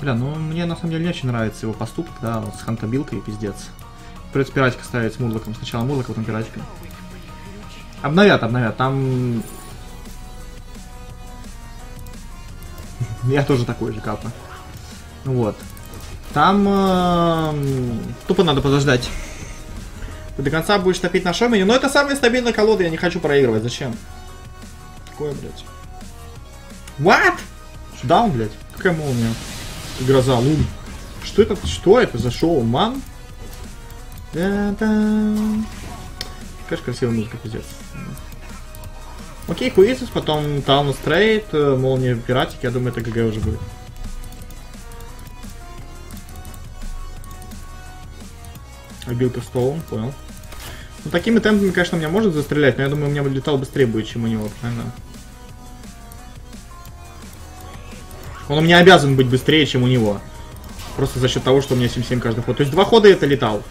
Бля, ну мне на самом деле не очень нравится его поступок, да, вот с хантобилкой пиздец. Придется пиратика ставить с мудлоком. Сначала мудлок, потом пиратика. Обновят, обновят. Там... Я тоже такой же, капа. Вот. Там э, тупо надо подождать. Ты до конца будешь топить на шомене. Но это самая стабильная колода, я не хочу проигрывать. Зачем? Какое, блядь? What? Даун, блядь? Какая молния? Гроза, лун. Что это? Что это за шоу? Ман? Конечно, красивая музыка, пиздец. Окей, Куизис, потом Таун Стрейт, Молния Пиратик, я думаю, это ГГ уже будет. Обилка Стоун, понял. Ну, такими темпами, конечно, меня может застрелять, но я думаю, у меня бы летал быстрее будет, чем у него, правильно? Он у меня обязан быть быстрее, чем у него. Просто за счет того, что у меня 7-7 каждый ход. То есть два хода это летал.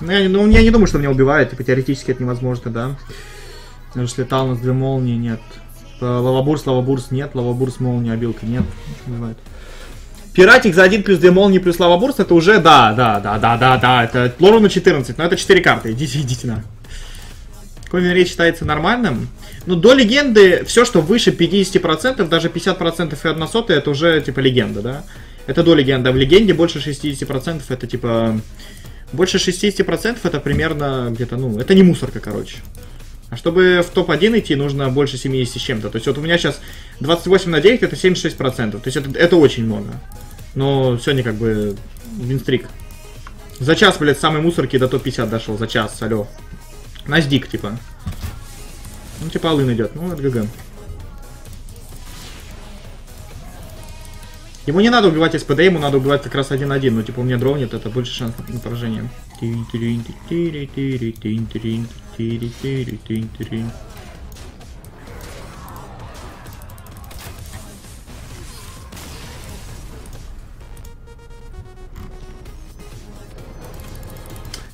Ну я, ну, я не думаю, что меня убивает. Типа, теоретически это невозможно, да. Даже если летал у нас две молнии, нет. Лавабурс, лавабурс нет. Лавабурс, молния, обилка нет. Бывает. Пиратик за 1 плюс 2 молнии плюс лавабурс, это уже, да, да, да, да, да, да, это лору на 14, но это 4 карты, идите, идите на. Рейд считается нормальным. Ну, до легенды, все, что выше 50%, даже 50% и 1 сотая, это уже, типа, легенда, да. Это до легенды, а в легенде больше 60% это, типа, больше 60% это примерно где-то, ну, это не мусорка, короче. А чтобы в топ-1 идти, нужно больше 70 с чем-то. То есть вот у меня сейчас 28 на 9, это 76%. То есть это, это очень много. Но сегодня как бы винстрик. За час, блядь, самой мусорки до топ-50 дошел. За час, алло. Наздик, типа. Ну, типа Алын идет. Ну, это ГГ. Ему не надо убивать СПД, ему надо убивать как раз 1-1. Ну, типа, у меня дровнет, это больше шанс на поражение.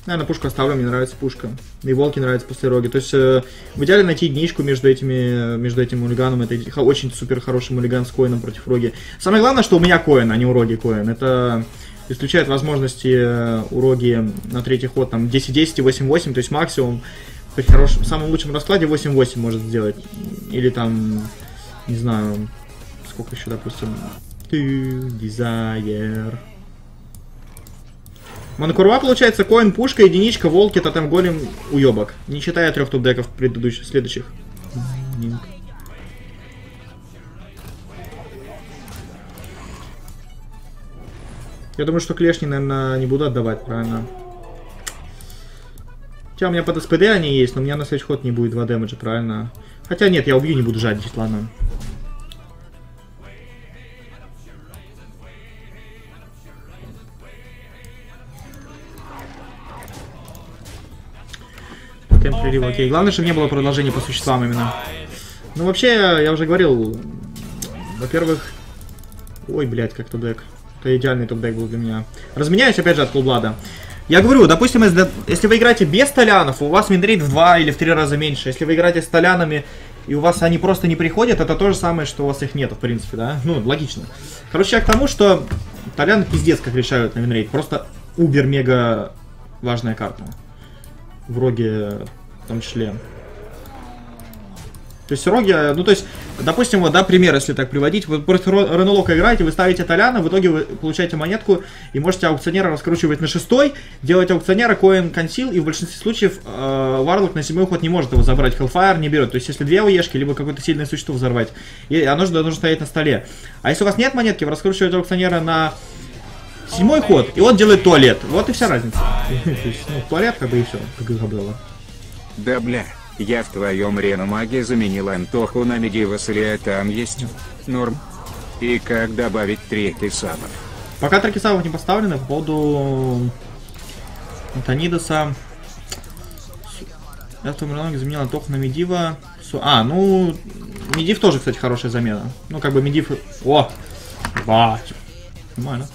Наверное, пушку оставлю, мне нравится пушка. И волки нравятся после роги. То есть, э, в идеале найти единичку между этими, между этим мулиганом. Это очень супер хороший мулиган с коином против роги. Самое главное, что у меня коин, а не у роги коин. Это исключает возможности э, у роги на третий ход там 10-10 и 8-8. То есть максимум при хорошем, самом лучшем раскладе 8-8 может сделать. Или там, не знаю, сколько еще, допустим, Desire. Манкурва получается коин, пушка, единичка, волки, тотем голем, уебок. Не считая трех топ-деков предыдущих, следующих. Я думаю, что клешни, наверное, не буду отдавать, правильно? Хотя у меня под СПД они есть, но у меня на следующий ход не будет 2 дэмэджа, правильно? Хотя нет, я убью, не буду жадничать, ладно. Тотем прилива, окей. Главное, чтобы не было продолжения по существам именно. Ну, вообще, я уже говорил, во-первых... Ой, блядь, как top deck. Это идеальный top deck был для меня. Разменяюсь, опять же, от Кулблада. Я говорю, допустим, если, вы играете без толянов, у вас winrate в два или в три раза меньше. Если вы играете с толянами, и у вас они просто не приходят, это то же самое, что у вас их нет, в принципе, да? Ну, логично. Короче, я к тому, что толяны пиздец как решают на winrate. Просто убер-мега важная карта в роге в том числе. То есть роги, ну то есть, допустим, вот, да, пример, если так приводить, вы против Ренолока играете, вы ставите Толяна, в итоге вы получаете монетку и можете аукционера раскручивать на шестой, делать аукционера, коин консил, и в большинстве случаев э, Варлок на седьмой ход не может его забрать, Hellfire не берет. То есть, если две уешки, либо какое-то сильное существо взорвать, и оно же должно стоять на столе. А если у вас нет монетки, вы раскручиваете аукционера на седьмой ход, и он делает туалет. Вот и вся разница. То есть, ну, туалет, как бы и все, как и было. Да бля, я в твоем реномаге заменил Антоху на Медивас или там есть норм? И как добавить третий сабов? Пока треки сабов не поставлены, по поводу Антонидоса. Я в твоем реномаге заменил Антоху на Медива. А, ну, Медив тоже, кстати, хорошая замена. Ну, как бы Медив... О! Два. Нормально.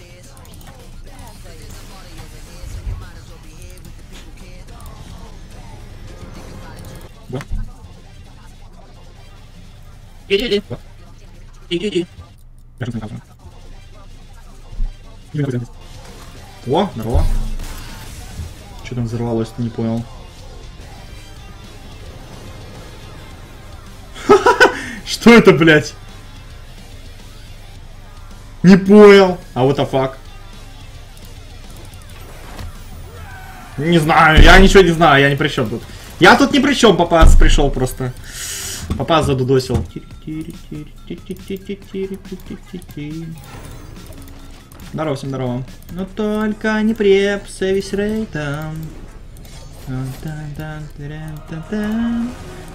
Иди, иди. Иди, иди. О, здорово. Что там взорвалось, не понял. Что это, блядь? Не понял. А вот а фак. Не знаю, я ничего не знаю, я ни при чем тут. Я тут ни при чем, папац пришел просто. Папац задудосил. Здорово, всем здорово. Но только не преп, сэвис рейтом.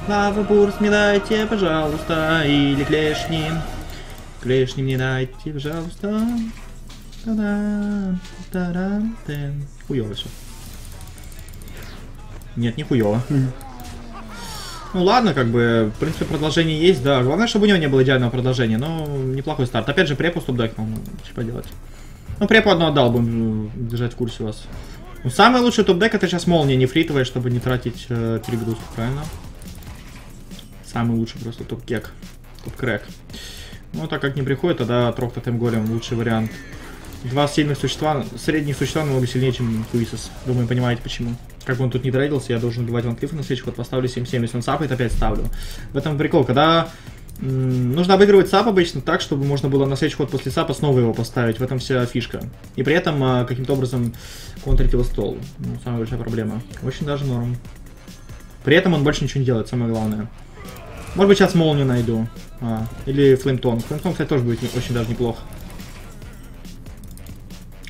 Лава бурс мне дайте, пожалуйста, или клешни. Клешни мне дайте, пожалуйста. Та-дам, тэн. Хуёво всё. Нет, не хуёво. Ну ладно, как бы, в принципе, продолжение есть, да. Главное, чтобы у него не было идеального продолжения, но неплохой старт. Опять же, препу стоп-дек, ну, что поделать. Ну, препу одну отдал, будем держать в курсе вас. Ну, самый лучший топ-дек это сейчас молния нефритовая, чтобы не тратить э, перегрузку, правильно? Самый лучший просто топ-кек, топ-крэк. Ну, так как не приходит, тогда Трок Тотем Голем лучший вариант. Два сильных существа, средних существа намного сильнее, чем Хуисос. Думаю, понимаете почему. Как он тут не трейдился, я должен убивать Ван Клиффа на следующий ход, поставлю 7-7, если он сапает, опять ставлю. В этом прикол, когда нужно обыгрывать сап обычно так, чтобы можно было на следующий ход после сапа снова его поставить, в этом вся фишка. И при этом а, каким-то образом контрить его стол. Ну, самая большая проблема. Очень даже норм. При этом он больше ничего не делает, самое главное. Может быть, сейчас молнию найду. А, или флеймтон. Флеймтон, кстати, тоже будет очень даже неплохо.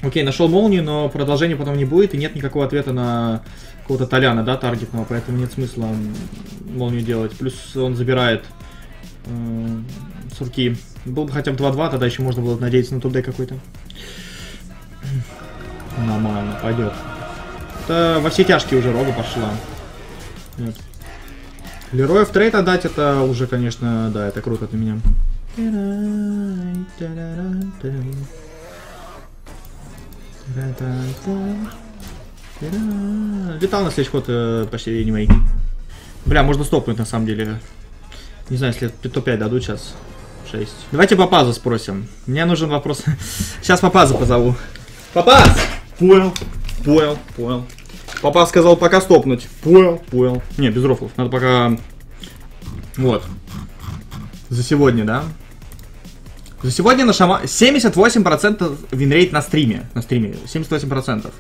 Окей, нашел молнию, но продолжения потом не будет, и нет никакого ответа на какого-то Толяна, да, таргетного, поэтому нет смысла молнию делать. Плюс он забирает э, сурки. Был бы хотя бы 2-2, тогда еще можно было надеяться на тудей какой-то. Нормально, пойдет. Это во все тяжкие уже рога пошла. Нет. Лероя в трейд отдать, это уже, конечно, да, это круто для меня. Летал на следующий ход э, почти анимей. Бля, можно стопнуть на самом деле. Не знаю, если топ-5 дадут сейчас. 6. Давайте Папаза спросим. Мне нужен вопрос. Сейчас Папаза позову. Папаз! Понял, понял, понял. Папа сказал пока стопнуть. Понял, понял. Не, без рофлов. Надо пока... Вот. За сегодня, да? Сегодня на шама... 78% винрейт на стриме. На стриме. 78%.